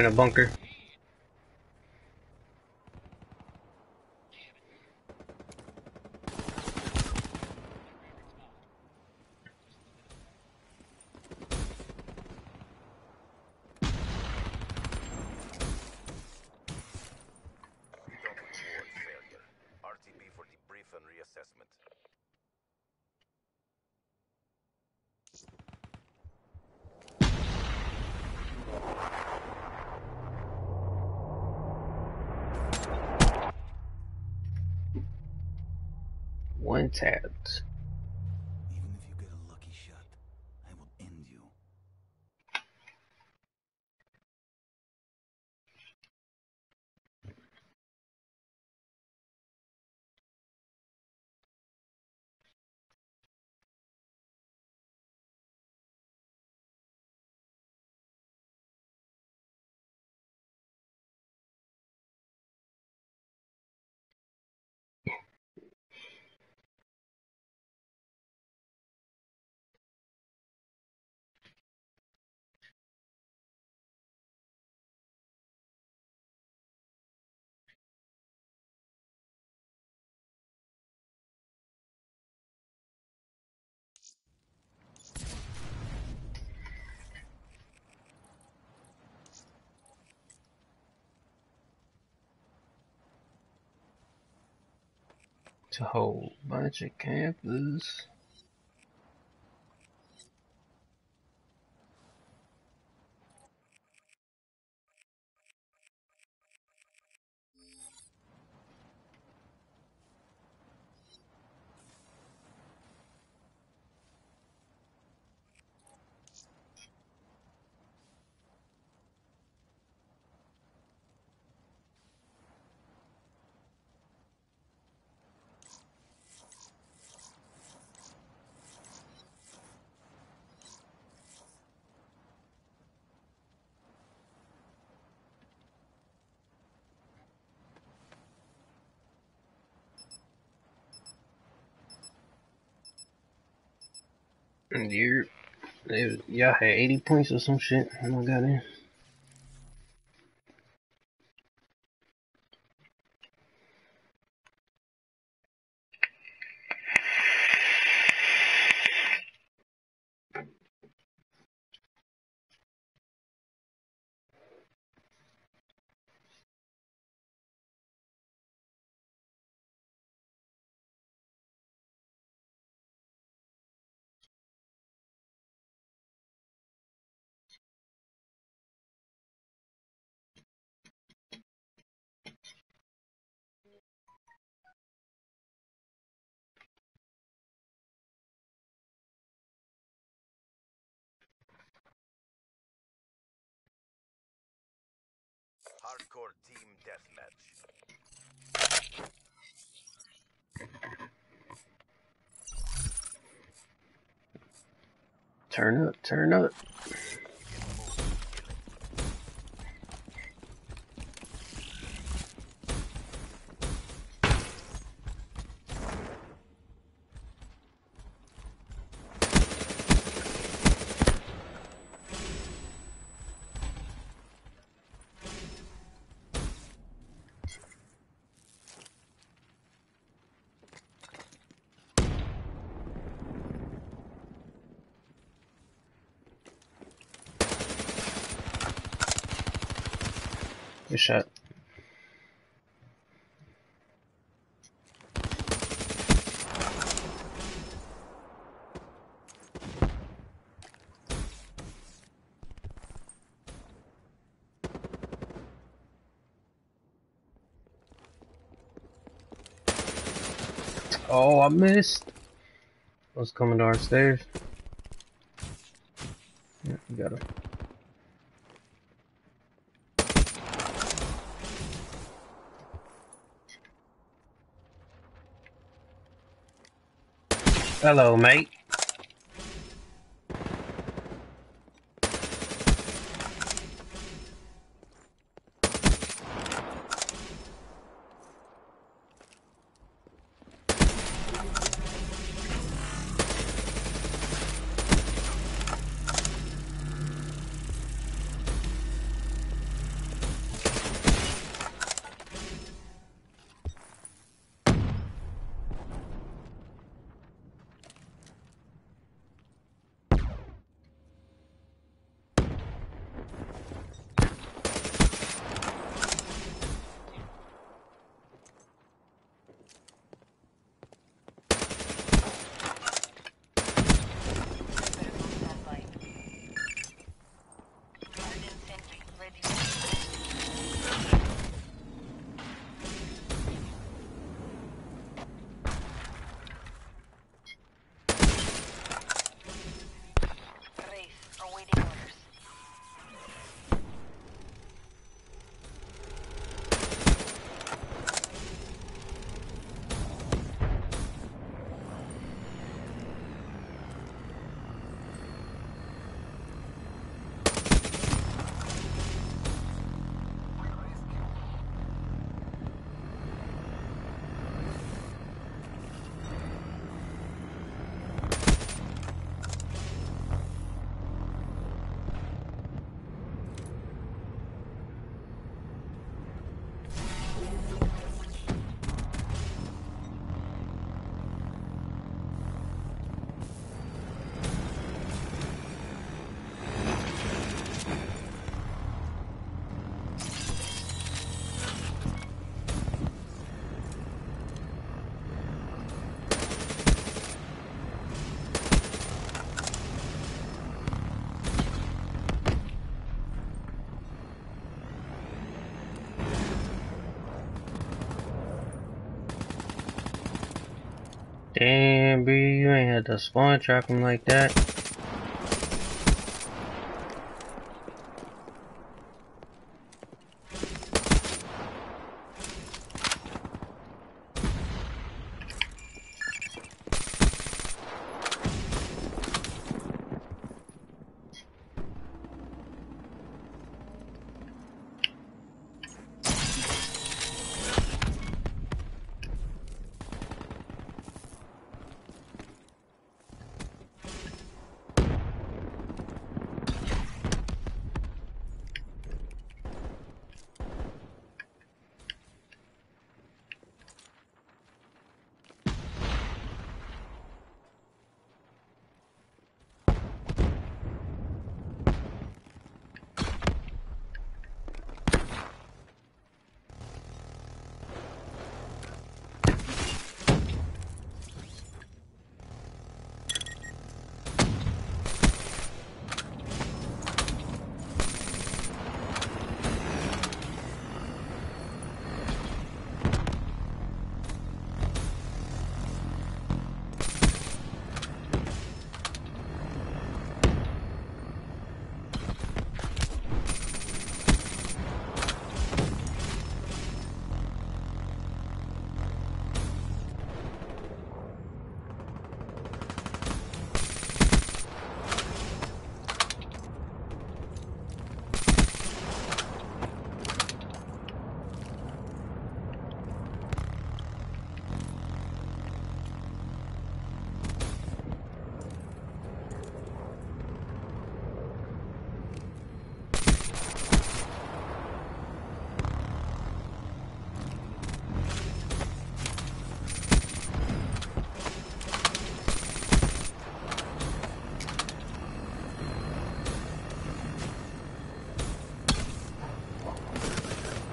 in a bunker. Tapped. Whole bunch of campers. You y'all had 80 points or some shit when I got in. Hardcore team deathmatch. Turn up, turn up. Good shot. Oh, I missed. I was coming downstairs. Yeah, got him. Hello, mate. To spawn trap him like that.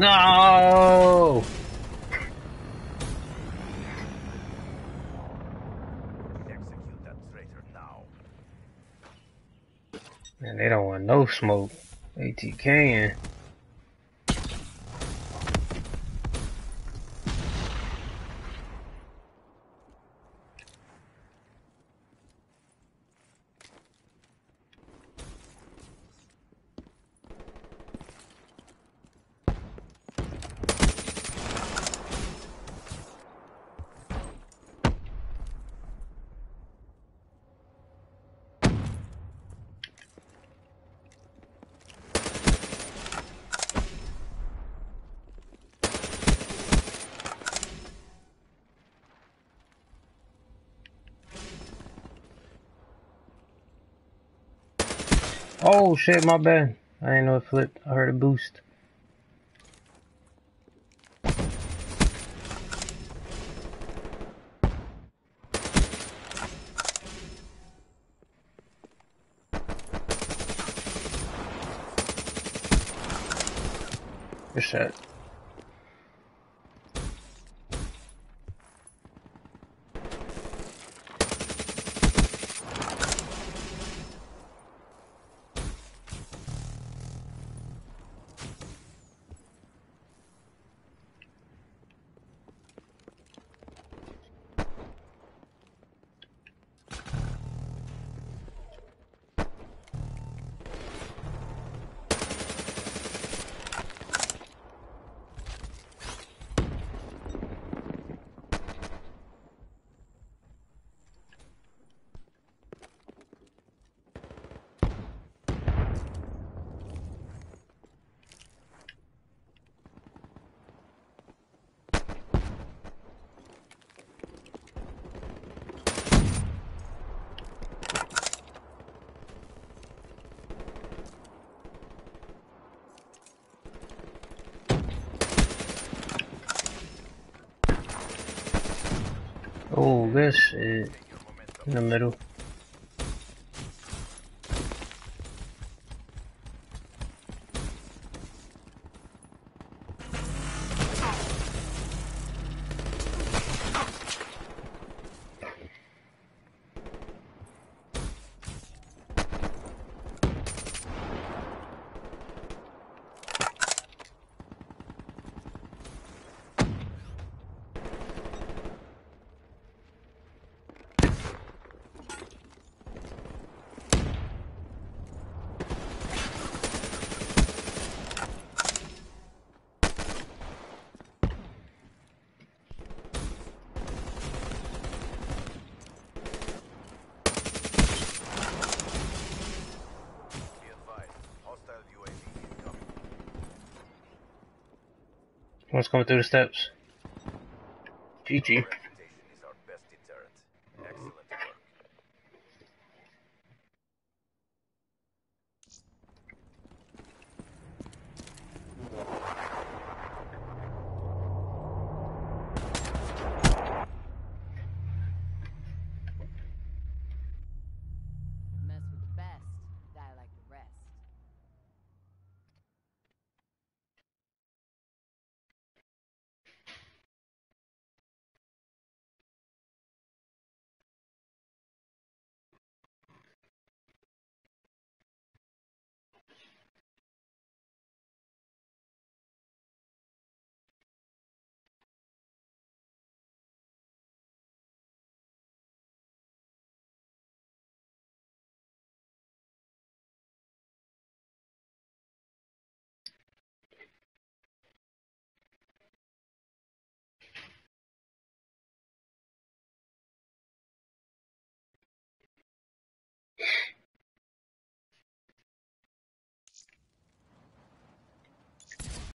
No! Execute that traitor now. Man, they don't want no smoke. ATK. Oh shit, my bad. I didn't know it flipped. I heard a boost. Shit. portugués eh, número In the middle. One's coming through the steps. GG.